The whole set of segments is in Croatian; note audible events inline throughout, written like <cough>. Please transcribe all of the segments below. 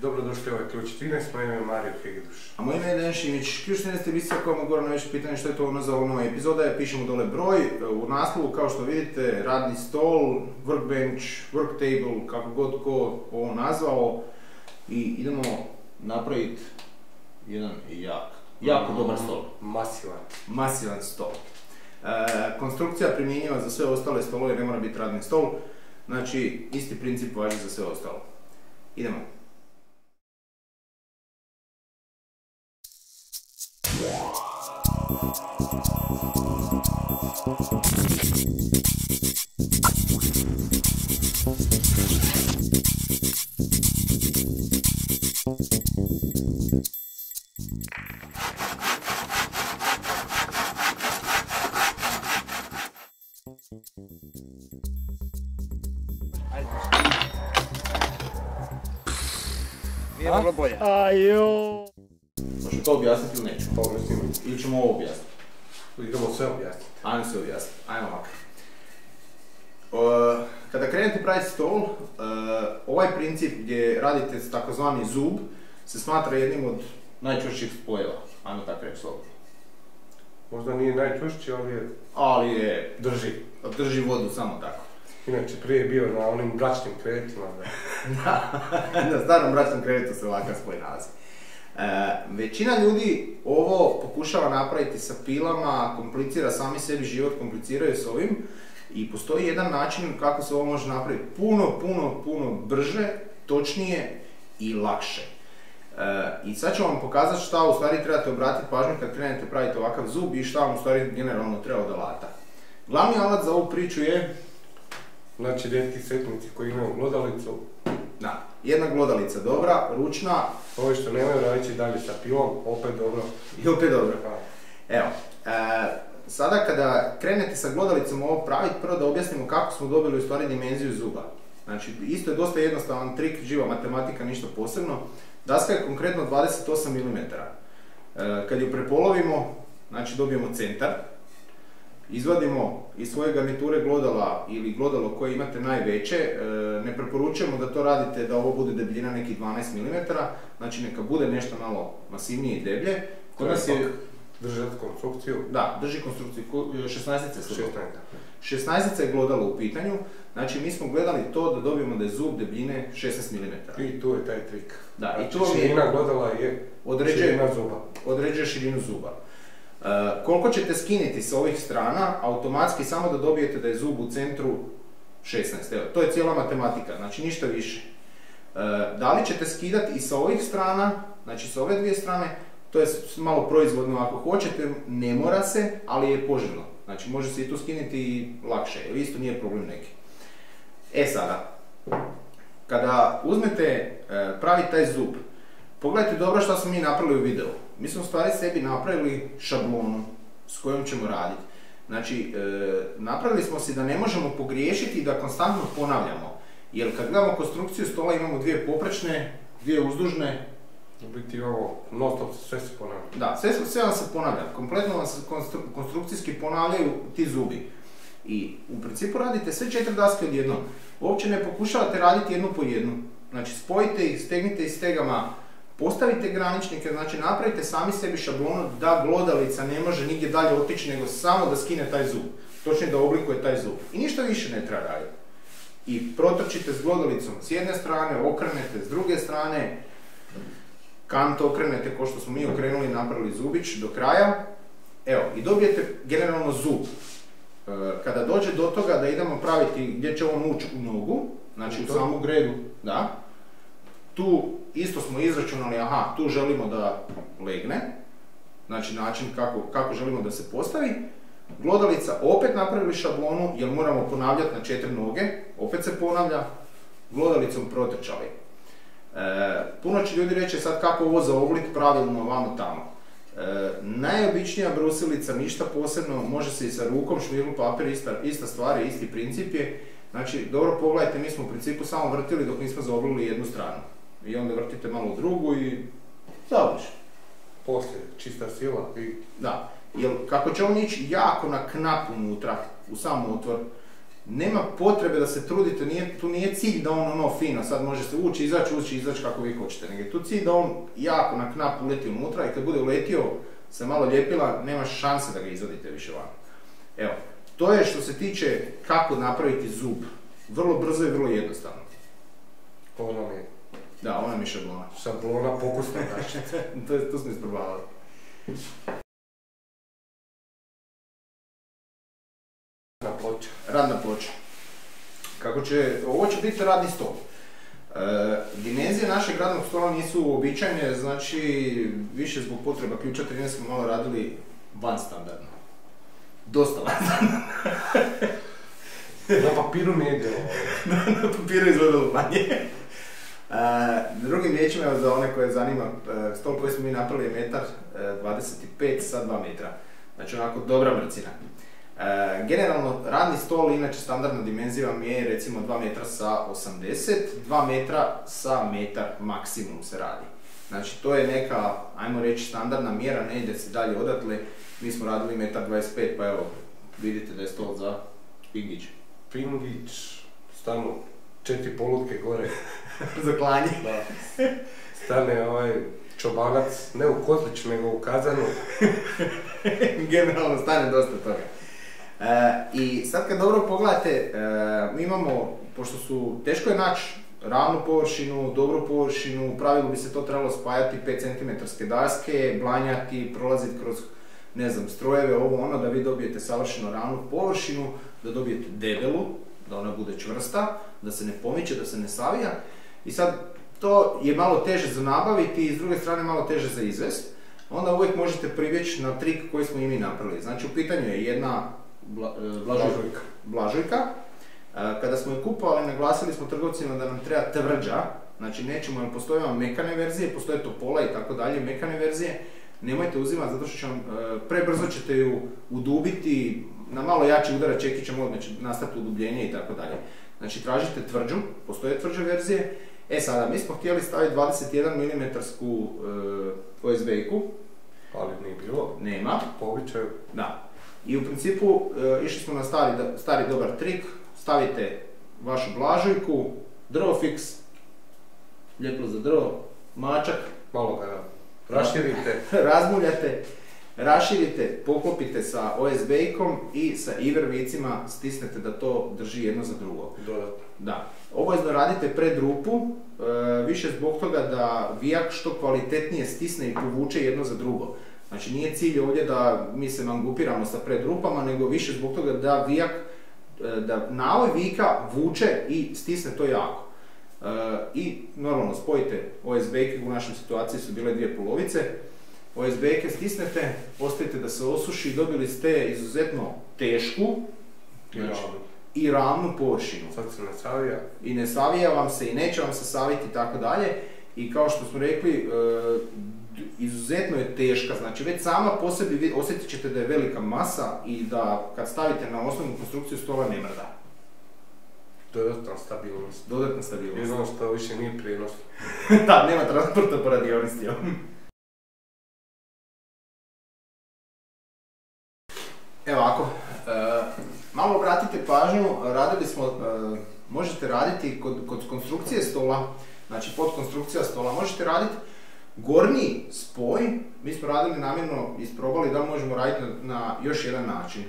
Dobrodošli u ovaj ključ 13, moje ime je Mario Hegduš. A moje ime je Dejan Šimić, ključ 13 emisija koja na veće pitanje što je to ono za ono epizoda je, pišemo dole broj, u naslovu kao što vidite radni stol, workbench, work table, kako god ko ovo nazvao i idemo napraviti jedan jak, jako dobar stol. Masivan. Masivan stol. E, konstrukcija primjenjiva za sve ostale stolove, ne mora biti radni stol, znači isti princip važi za sve ostalo. Idemo. Nije bolje. Ajo. Hoću to objasniti ili neću? Pa mislim, Ili ćemo ovo objasniti? Idemo sve objasniti. Ajmo se objasniti, ajmo ovako. E, Kada krenete praviti stol, e, ovaj princip gdje radite takozvani zub se smatra jednim od najčvršćih spojeva, ajmo tako reći slobodno. Možda nije najčvršći, ali je, Ali je, drži, drži vodu samo tako. inače prije je bio na onim bračnim krevetima. <laughs> Da. na starom bračnom krevetu se ovakav spoj nalazi. E, većina ljudi ovo pokušava napraviti sa pilama, komplicira sami sebi život, kompliciraju s ovim i postoji jedan način kako se ovo može napraviti puno, puno, puno brže, točnije i lakše. E, I sad ću vam pokazati šta u stvari trebate obratiti pažnju kad krenete praviti ovakav zub i šta vam u stvari generalno treba od alata. Glavni alat za ovu priču je Znači, rijetki setnici koji imaju glodalicu, da, jedna glodalica dobra, ručna ovi što nemaju radit će dalje sa pilom, opet dobro. i opet dobra. Pa, Evo, e, sada kada krenete sa glodalicom ovo praviti, prvo da objasnimo kako smo dobili u stvari dimenziju zuba. Znači, isto je dosta jednostavan trik, živa matematika, ništa posebno. Daska je konkretno 28 mm. E, kad ju prepolovimo, znači dobijemo centar. Izvadimo iz svoje garniture glodala ili glodalo koje imate najveće, e, ne preporučujemo da to radite da ovo bude debljina nekih 12 mm, znači neka bude nešto malo masivnije i deblje. Kod nas je, ipak držat konstrukciju. da, drži konstrukciju, ko- 16 se 16. 16 je glodalo u pitanju, znači mi smo gledali to da dobijemo da je zub debljine 16 mm. I tu je taj trik. Da, i Znači, tu vam je- širina glodala je Određuje- širina zuba. Određuje širinu zuba. E, koliko ćete skiniti sa ovih strana, automatski samo da dobijete da je zub u centru 16. Evo, to je cijela matematika, znači ništa više. E, da li ćete skidati i sa ovih strana, znači sa ove dvije strane, to je s- malo proizvodno ako hoćete, ne mora se, ali je poželjno. Znači može se i tu skinuti i lakše, jer isto nije problem neki. E sada, kada uzmete e, pravi taj zub, pogledajte dobro što smo mi napravili u videu. Mi smo stvari sebi napravili šablonu s kojom ćemo raditi. Znači, e, napravili smo si da ne možemo pogriješiti i da konstantno ponavljamo. Jer kad gledamo konstrukciju stola imamo dvije poprečne, dvije uzdužne, U biti ovo, non stop sve se ponavlja. da, sve, sve vam se ponavlja, kompletno vam se konstru- konstrukcijski ponavljaju ti zubi. I u principu radite sve četiri daske odjednom. Uopće ne pokušavate raditi jednu po jednu. Znači spojite ih, stegnite ih stegama, postavite graničnike, znači napravite sami sebi šablonu da glodalica ne može nigdje dalje otići nego samo da skine taj zub. Točnije da oblikuje taj zub. I ništa više ne treba raditi. I protrčite s glodalicom s jedne strane, okrenete s druge strane, kant okrenete ko što smo mi okrenuli i napravili zubić do kraja. Evo, i dobijete generalno zub. E, Kada dođe do toga da idemo praviti gdje će on ući u nogu, znači u samu gredu, da, tu isto smo izračunali, aha, tu želimo da legne, znači način kako, kako želimo da se postavi. Glodalica opet napravili šablonu, jer moramo ponavljati na četiri noge, opet se ponavlja, glodalicom protrčali. E, puno će ljudi reći sad kako ovo zaobliti pravilno vamo tamo. E, najobičnija brusilica, ništa posebno, može se i sa rukom, švirglu papir, ista, ista stvar je, isti princip je. Znači, dobro pogledajte, mi smo u principu samo vrtili dok nismo zaoblili jednu stranu. I onda vrtite malo drugu i zaobliš. Poslije, čista sila i Da, jer kako će on ići jako na knap unutra, u sam otvor, nema potrebe da se trudite, nije, tu nije cilj da on ono fino, sad može se ući, izaći, ući, izaći kako vi hoćete, nego tu cilj da on jako na knap uleti unutra i kad bude uletio se malo ljepila, nema šanse da ga izvadite više van. Evo, to je što se tiče kako napraviti zub. Vrlo brzo i vrlo jednostavno. Je Da, ona mi je šablona. šablona pokusna daščica. <laughs> to, to smo isprobavali. na ploča. Radna ploča. Kako će, ovo će biti radni stol. E, dimenzije našeg radnog stola nisu uobičajene, znači više zbog potreba ključa 13 smo malo radili van standardno. Dosta van <laughs> Na papiru nije djelovalo. <laughs> na papiru izgledalo manje. E, drugim riječima, za one koje zanima, e, stol koji smo mi napravili je metar e, 25 sa 2 metra. Znači onako dobra mrcina. E, generalno, radni stol, inače standardna dimenzija vam je recimo 2 metra sa 80, 2 metra sa metar maksimum se radi. Znači to je neka, ajmo reći, standardna mjera, ne ide se dalje odatle. Mi smo radili metar 25, pa evo, vidite da je stol za Pingić. Pingić, stanu četiri polutke gore. <laughs> <laughs> za klanje. Da. Stane ovaj čobanac, ne u kotlić, nego u kazanu. <laughs> Generalno stane dosta toga. E, I sad kad dobro pogledate, e, mi imamo, pošto su, teško je naći ravnu površinu, dobru površinu, u pravilu bi se to trebalo spajati 5 cm daske, blanjati, prolaziti kroz, ne znam, strojeve, ovo ono, da vi dobijete savršeno ravnu površinu, da dobijete debelu, da ona bude čvrsta, da se ne pomiče, da se ne savija. I sad, to je malo teže za nabaviti i s druge strane malo teže za izvest. Onda uvijek možete pribjeći na trik koji smo i mi napravili. Znači u pitanju je jedna bla, e, blažuj- Blažujka. blažujka. E, Kada smo je kupovali, naglasili smo trgovcima da nam treba tvrđa, znači nećemo, jer postoje vam mekane verzije, postoje topola i tako dalje, mekane verzije. Nemojte uzimati zato što će vam, e, prebrzo ćete ju udubiti, na malo jači udarac čekićem odmah će nastati udubljenje i tako dalje. Znači tražite tvrđu, postoje tvrđe verzije. E sada, mi smo htjeli staviti 21 mm e, OSB-ku, Ali nije bilo. nema, Po običaju. da. I u principu e, išli smo na stari, stari dobar trik, stavite vašu blažujku, drvo fix, ljeplo za drvo, mačak, Malo ga raširite. <laughs> razmuljate, raširite, poklopite sa OSB-kom i sa iver vicima stisnete da to drži jedno za drugo. Dodatno. Da. Obavezno radite pred rupu, e, više zbog toga da vijak što kvalitetnije stisne i povuče jedno za drugo. Znači nije cilj ovdje da mi se mangupiramo sa pred rupama, nego više zbog toga da vijak, e, da navoj vika vuče i stisne to jako. E, I normalno spojite OSB-ke, u našoj situaciji su bile dvije polovice, OSB-ke stisnete, ostavite da se osuši i dobili ste izuzetno tešku I Znači, ravno. i ravnu površinu Sad se ne savija. i ne savija vam se i neće vam se saviti i tako dalje. I kao što smo rekli, e, izuzetno je teška, znači već sama po sebi osjetit ćete da je velika masa i da kad stavite na osnovnu konstrukciju stola ne mrda. Dodatna stabilnost. Dodatna stabilnost. Jedino što više nije prijenos. <laughs> da, nema transporta po radionisti. <laughs> jel? Evo ovako, e, malo obratite pažnju, radili smo, e, možete raditi kod, kod konstrukcije stola, znači pod konstrukcija stola, možete raditi gornji spoj, mi smo radili namjerno, isprobali da li možemo raditi na, na još jedan način.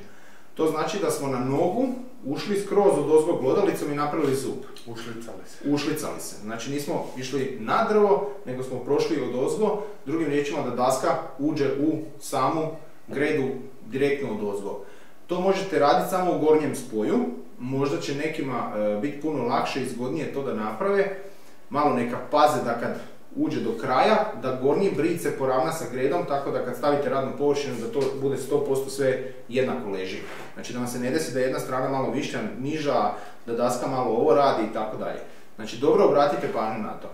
To znači da smo na nogu ušli skroz od ozgo glodalicom i napravili zub Ušlicali se. ušlicali se. Znači nismo išli na drvo, nego smo prošli od ozgo, drugim riječima da daska uđe u samu gredu direktno od ozgo. To možete raditi samo u gornjem spoju, možda će nekima e, biti puno lakše i zgodnije to da naprave, malo neka paze da kad uđe do kraja, da gornji brid se poravna sa gredom, tako da kad stavite radnu površinu da to bude 100% sve jednako leži. Znači da vam se ne desi da je jedna strana malo viša, niža, da daska malo ovo radi i tako dalje. Znači dobro obratite pažnju na to.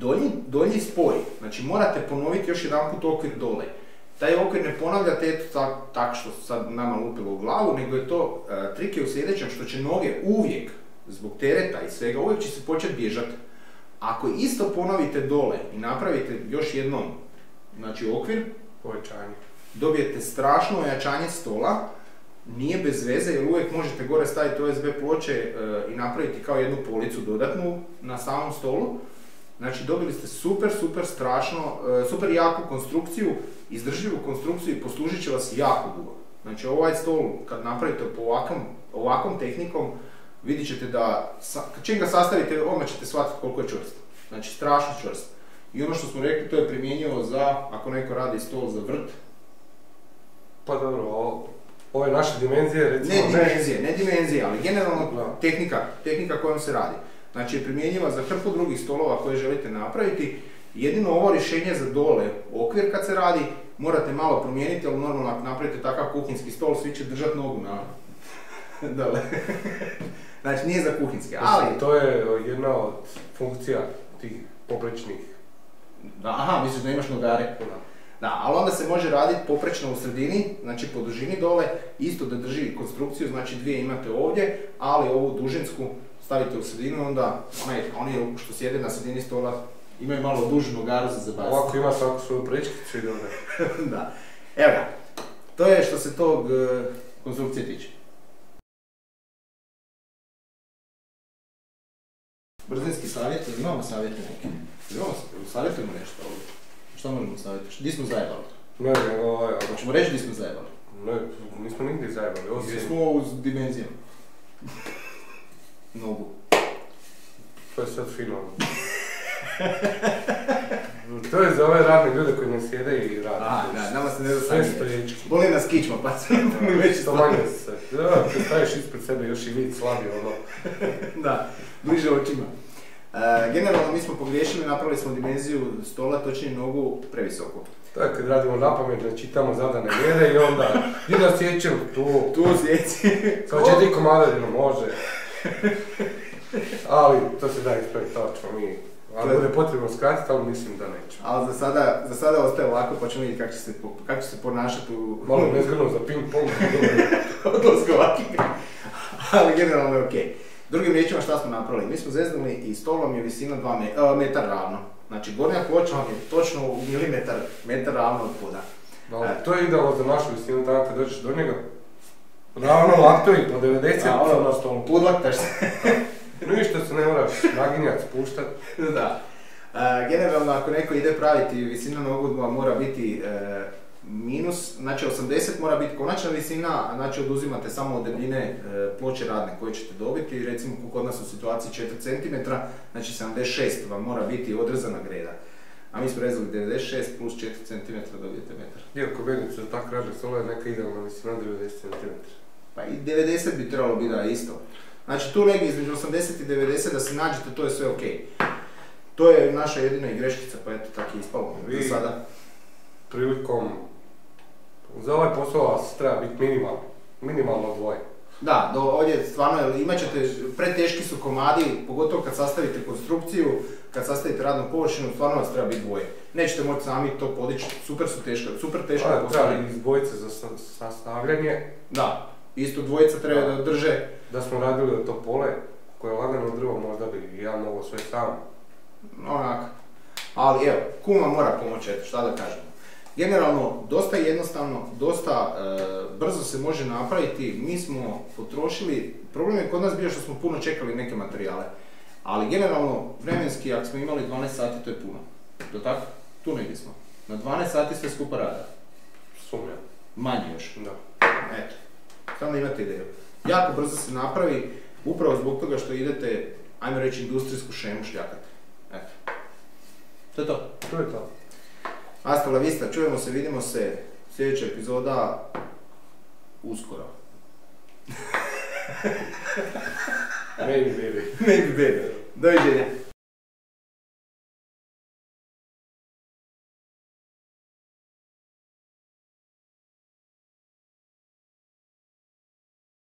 Donji, donji spoj, znači morate ponoviti još jedan put okvir dole. Taj okvir ne ponavljate eto tak, tak što sad nama lupilo u glavu, nego je to, e, trik je u sljedećem što će noge uvijek, zbog tereta i svega, uvijek će se početi bježati. Ako isto ponovite dole i napravite još jednom, znači okvir, Povećanje. dobijete strašno ojačanje stola nije bez veze jer uvijek možete gore staviti USB ploče e, i napraviti kao jednu policu dodatnu na samom stolu. Znači dobili ste super, super strašno, e, super jaku konstrukciju, izdržljivu konstrukciju i poslužit će vas jako dugo. Znači ovaj stol kad napravite po ovakvom, ovakvom tehnikom vidit ćete da sa, čim ga sastavite odmah ćete shvatiti koliko je čvrst. Znači strašno čvrst. I ono što smo rekli to je primjenjivo za ako neko radi stol za vrt, Pa dobro, ove naše dimenzije, recimo, Ne dimenzije, ne dimenzije, ali generalno tehnika, tehnika kojom se radi. Znači je primjenjiva za hrpu drugih stolova koje želite napraviti. Jedino ovo rješenje za dole, okvir kad se radi, morate malo promijeniti, ali normalno ako napravite takav kuhinski stol, svi će držati nogu na <laughs> dole. <laughs> znači nije za kuhinske, ali... To je jedna od funkcija tih poprečnih. Aha, misliš da imaš nogare? Da, ali onda se može raditi poprečno u sredini, znači po dužini dole, isto da drži konstrukciju, znači dvije imate ovdje, ali ovu dužinsku stavite u sredinu, onda onaj, oni što sjede na sredini stola imaju malo dužu nogaru za zabaviti. Ovako ima svaku svoju prečkicu i dobro. <laughs> da. Evo ga, to je što se tog e, konstrukcije tiče. Brzinski savjet, imamo savjete neke? Imamo, savjetujemo nešto ovdje. Što možemo savjetovati? Di smo zajebali? Ne, nego ovaj, ako- Hoćemo reći di smo zajebali? ne, nismo nigdje zajebali, osim... Gdje smo uz dimenzijom. <laughs> Nogu. To je sad fino. <laughs> to je za ove radne ljude koji ne sjede i rade. Aha, da, nama se ne da Sve sanje. stoječki. Boli nas kičma, pa se mi već Što manje se. Da, te staviš ispred sebe još i vid slabi ono. <laughs> Da, bliže očima. E, generalno mi smo pogriješili, napravili smo dimenziju stola, točnije nogu, previsoko. Je kad radimo na pamet, ne čitamo zadane mjere i onda di da sjećem tu. Tu sjeci. <laughs> Kao četiri komada jedno može. Ali to se da ispraviti, to ćemo mi. Ali bude potrebno skratiti, ali mislim da neće. Ali za sada, za sada ostaje ovako, pa ćemo vidjeti kako će se, kako će se ponašati u Malo nezgodno za ping pong. <laughs> odlasku ovakvih. Ali generalno je okej. Drugim riječima šta smo napravili? Mi smo zeznuli i stolom je visina 2 me, a, metar ravno. Znači gornja ploča vam je točno u milimetar, metar ravno od poda. Da, to je idealno za našu visinu, tako kad dođeš do njega. Ravno laktovi po 90 A, ono, na stolu. Pudlaktaš se. <laughs> Ništa se ne moraš naginjati, spuštat. da. E, generalno ako neko ide praviti visina nogu mora biti e, minus, znači 80 mora biti konačna visina, a znači oduzimate samo od debljine e, ploče radne koje ćete dobiti, recimo kod nas u situaciji 4 cm, znači 76 vam mora biti odrezana greda. A mi smo rezali 96 plus 4 cm dobijete metar. Iako meni za tak radne stole je neka idealna visina 90 cm. Pa i 90 bi trebalo biti da je isto. Znači tu negdje između 80 i 90 da se nađete, to je sve ok. To je naša jedina i greškica, pa eto tako je ispalo Vi- sada. Prilikom... Za ovaj posao vas treba biti minimalno. Minimalno dvoje. Da, do ovdje stvarno imat ćete, preteški su komadi, pogotovo kad sastavite konstrukciju, kad sastavite radnu površinu, stvarno vas treba biti dvoje. Nećete moći sami to podići, super su teška, super teško A, postavljaju. treba iz dvojice za sa- sastavljanje. Da, isto dvojica treba da drže, Da smo radili od topole, koje je lagano drvo, možda bi ja mogao sve sam. onak. Ali evo, kuma mora pomoći, šta da kažemo. Generalno, dosta jednostavno, dosta e, brzo se može napraviti. Mi smo potrošili, problem je kod nas bio što smo puno čekali neke materijale. Ali generalno, vremenski, ako smo imali 12 sati, to je puno. Do tako? Tu negdje smo. Na 12 sati sve skupa rada. Sumnjam. Manje još. Da. Eto, samo imate ideju. Jako brzo se napravi, upravo zbog toga što idete, ajmo reći, industrijsku šemu šljakati. Eto. To je to. To je to. Hasta la vista, čujemo se, vidimo se, sljedeća epizoda uskoro. Maybe, maybe. Maybe baby. Doviđenja.